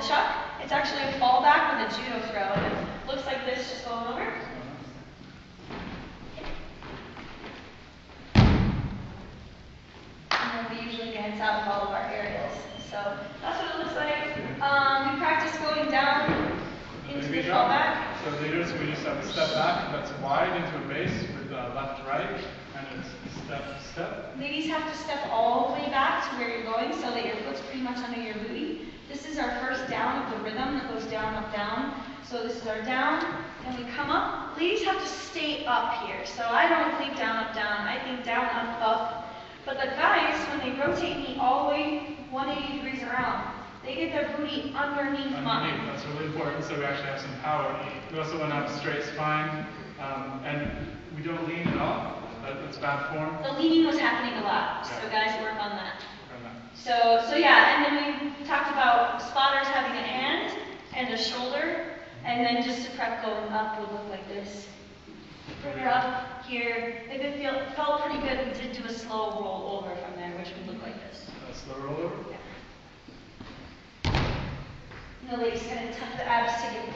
Chuck, it's actually a fallback with a judo throw. and It looks like this, just going over. And then we usually dance out of all of our aerials. So that's what it looks like. Um, we practice going down into the fallback. So leaders, we just have a step back that's wide into a base with uh, left, right, and it's step, step. Ladies have to step all the way back to where you're going so that your foot's pretty much under your booty. This is our first down of the rhythm that goes down, up, down. So this is our down, and we come up. Ladies have to stay up here. So I don't think down, up, down. I think down, up, up. But the guys, when they rotate me all the way 180 degrees around, they get their booty underneath Underneath, mine. that's really important, so we actually have some power. We also want to have a straight spine, um, and we don't lean at all. That, that's bad form. The leaning was happening a lot, so guys work on that. That. So, so yeah, and then we talked about spotters having a hand and a shoulder, and then just to prep going up would look like this. Bring her up here. If it feel, felt pretty good, we did do a slow roll over from there, which would look like this. That's the rollover. And the ladies kind of tuck the abs to